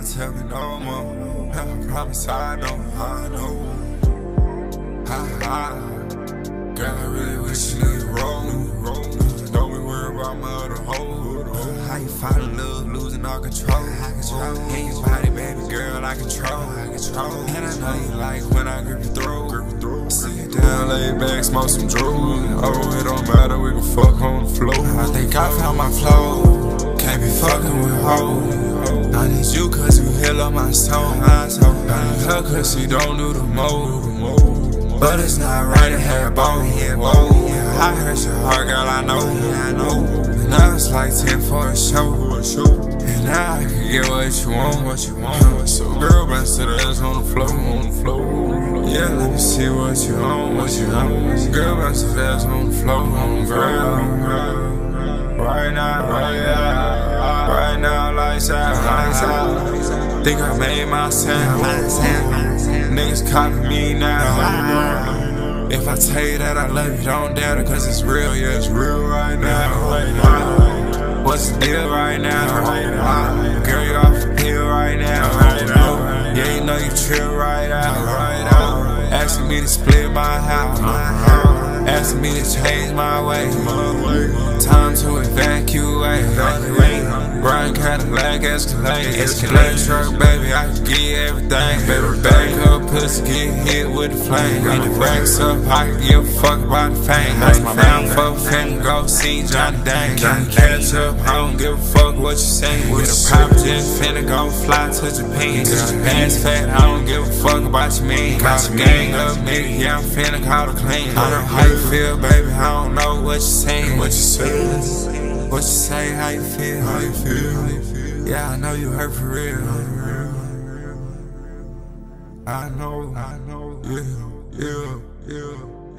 gotta tell me no more. I promise I know, I know. Ha ha. Girl, I really wish you knew roll. Don't be worried about my other hoe. How you fall in love, losing all control. In your body, baby girl, I control. I control. And I know you like when I grip your throat. Sit down, lay back, smoke some drugs. Oh, it don't matter, we can fuck on the floor. I think I found my flow. Can't be fucking with hoes. I need you cause you heal up my soul. I need her cause she don't do the mold. But it's not right to have both. Whoa, I hurt your heart, girl, I know. I know. And now like 10 for a show. And now I can get what you want, what you want. So, girl, bounce to the ass on the floor, on the floor. Yeah, let me see what you want, what you want. Girl, bounce to the ass on the floor, on the ground. Right now, right now, right now, lights Think I made my sound. Niggas copy me now. If I tell you that I love you, don't doubt it, cause it's real, yeah, it's real right now. What's the deal right now? Girl, you off the right now. Yeah, you know you chill right out. Asking me to split my house. Asking me to change my way. Time to evacuate. Ryan Cadillac Escalade. Escalade truck, baby, I can give you everything. Baby, back up, pussy, get hit with the flame. Got the racks up, I can give a fuck about the fame. That's my down for finna go see Johnny Dang. Can't catch up, I don't give a fuck what you say. With a private jet, finna go fly to Japan. Ass fat, I don't give a fuck about your man. Got your gang up, nigga, yeah, I'm finna call the clean. I don't know how you feel, baby, I don't know what you're saying. What you say? What you say, how you feel, how you feel? Yeah, I know you hurt for real. I know, I know, yeah, yeah, yeah.